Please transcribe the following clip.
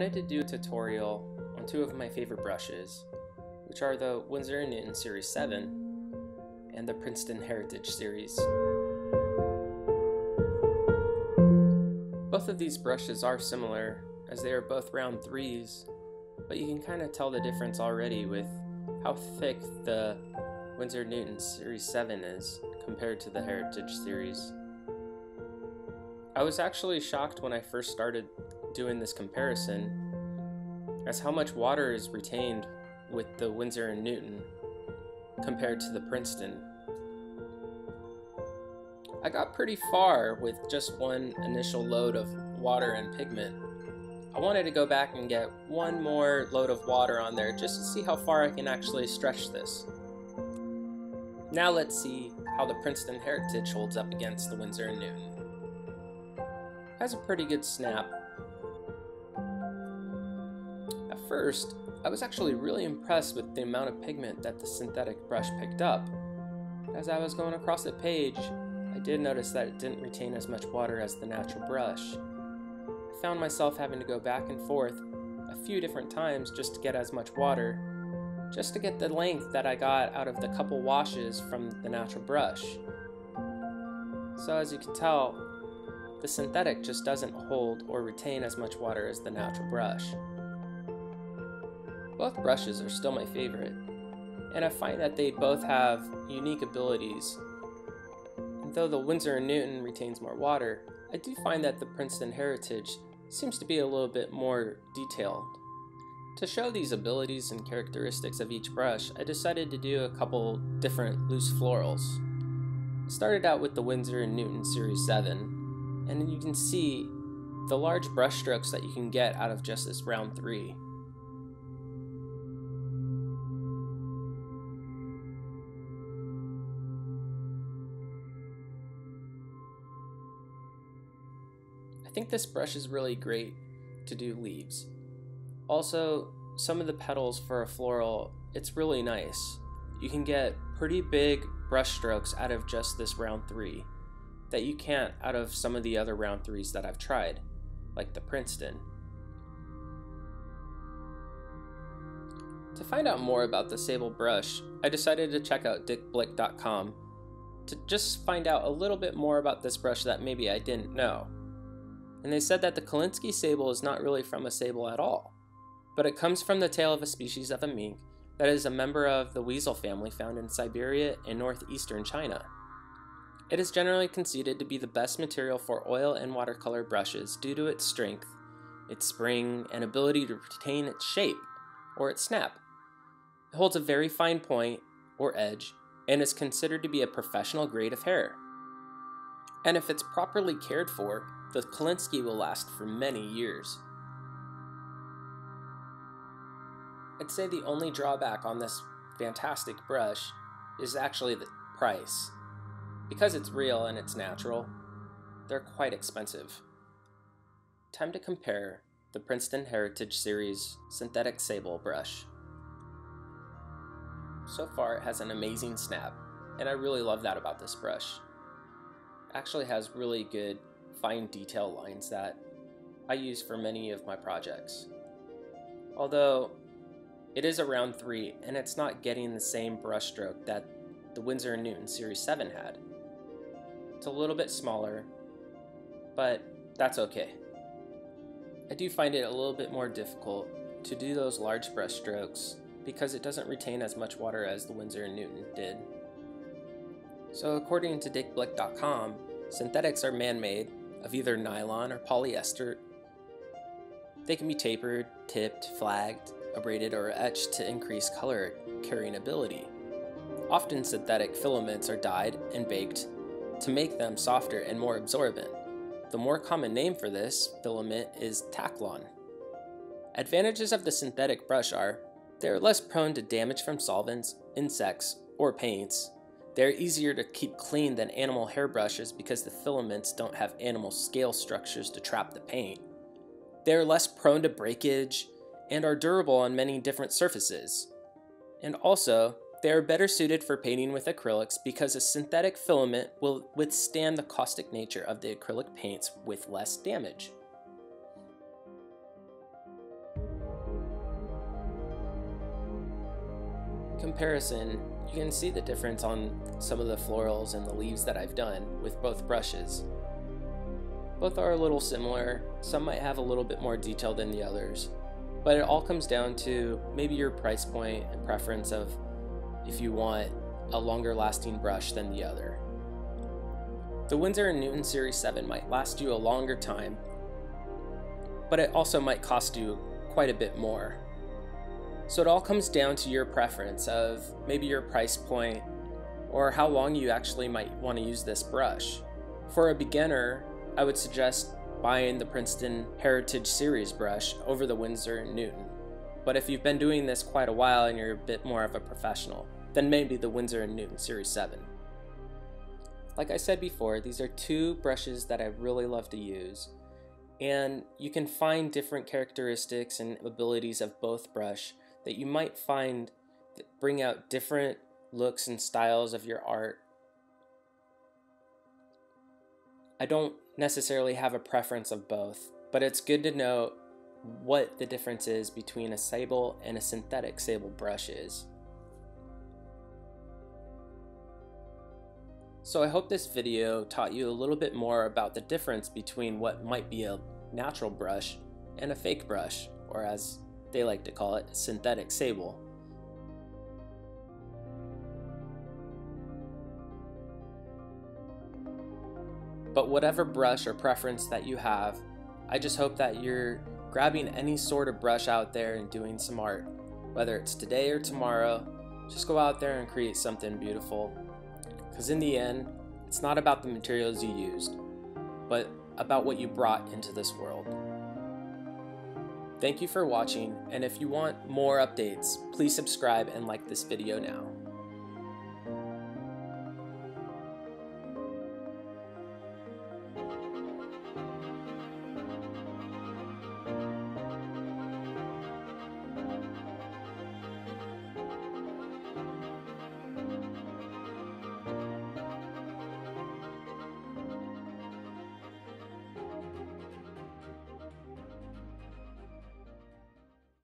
wanted to do a tutorial on two of my favorite brushes, which are the Winsor & Newton Series 7 and the Princeton Heritage Series. Both of these brushes are similar, as they are both round 3s, but you can kind of tell the difference already with how thick the Winsor & Newton Series 7 is compared to the Heritage Series. I was actually shocked when I first started doing this comparison as how much water is retained with the Winsor & Newton compared to the Princeton. I got pretty far with just one initial load of water and pigment. I wanted to go back and get one more load of water on there just to see how far I can actually stretch this. Now let's see how the Princeton Heritage holds up against the Winsor & Newton. Has a pretty good snap, At first, I was actually really impressed with the amount of pigment that the synthetic brush picked up. As I was going across the page, I did notice that it didn't retain as much water as the natural brush. I found myself having to go back and forth a few different times just to get as much water, just to get the length that I got out of the couple washes from the natural brush. So as you can tell, the synthetic just doesn't hold or retain as much water as the natural brush. Both brushes are still my favorite, and I find that they both have unique abilities. And though the Winsor & Newton retains more water, I do find that the Princeton Heritage seems to be a little bit more detailed. To show these abilities and characteristics of each brush, I decided to do a couple different loose florals. I started out with the Winsor & Newton Series 7, and you can see the large brush strokes that you can get out of just this round 3. I think this brush is really great to do leaves. Also, some of the petals for a floral, it's really nice. You can get pretty big brush strokes out of just this round 3 that you can't out of some of the other round 3s that I've tried, like the Princeton. To find out more about the Sable brush, I decided to check out dickblick.com to just find out a little bit more about this brush that maybe I didn't know and they said that the Kolinsky sable is not really from a sable at all, but it comes from the tail of a species of a mink that is a member of the weasel family found in Siberia and northeastern China. It is generally conceded to be the best material for oil and watercolor brushes due to its strength, its spring, and ability to retain its shape, or its snap. It holds a very fine point, or edge, and is considered to be a professional grade of hair. And if it's properly cared for, the Kolinsky will last for many years. I'd say the only drawback on this fantastic brush is actually the price. Because it's real and it's natural, they're quite expensive. Time to compare the Princeton Heritage Series Synthetic Sable brush. So far it has an amazing snap, and I really love that about this brush. It actually has really good fine detail lines that I use for many of my projects. Although it is a round 3 and it's not getting the same brushstroke that the Winsor & Newton Series 7 had. It's a little bit smaller, but that's okay. I do find it a little bit more difficult to do those large brushstrokes because it doesn't retain as much water as the Winsor & Newton did. So according to dickblick.com, synthetics are man-made of either nylon or polyester. They can be tapered, tipped, flagged, abraded, or etched to increase color carrying ability. Often synthetic filaments are dyed and baked to make them softer and more absorbent. The more common name for this filament is Taklon. Advantages of the synthetic brush are they are less prone to damage from solvents, insects, or paints, they're easier to keep clean than animal hair brushes because the filaments don't have animal scale structures to trap the paint. They're less prone to breakage and are durable on many different surfaces. And also, they are better suited for painting with acrylics because a synthetic filament will withstand the caustic nature of the acrylic paints with less damage. Comparison, you can see the difference on some of the florals and the leaves that I've done with both brushes. Both are a little similar, some might have a little bit more detail than the others, but it all comes down to maybe your price point and preference of if you want a longer lasting brush than the other. The Winsor & Newton Series 7 might last you a longer time, but it also might cost you quite a bit more. So it all comes down to your preference of maybe your price point or how long you actually might want to use this brush. For a beginner, I would suggest buying the Princeton Heritage Series brush over the Winsor & Newton. But if you've been doing this quite a while and you're a bit more of a professional, then maybe the Winsor & Newton Series 7. Like I said before, these are two brushes that I really love to use, and you can find different characteristics and abilities of both brush that you might find bring out different looks and styles of your art. I don't necessarily have a preference of both, but it's good to know what the difference is between a sable and a synthetic sable brush is. So I hope this video taught you a little bit more about the difference between what might be a natural brush and a fake brush, or as they like to call it, synthetic sable. But whatever brush or preference that you have, I just hope that you're grabbing any sort of brush out there and doing some art. Whether it's today or tomorrow, just go out there and create something beautiful. Because in the end, it's not about the materials you used, but about what you brought into this world. Thank you for watching, and if you want more updates, please subscribe and like this video now.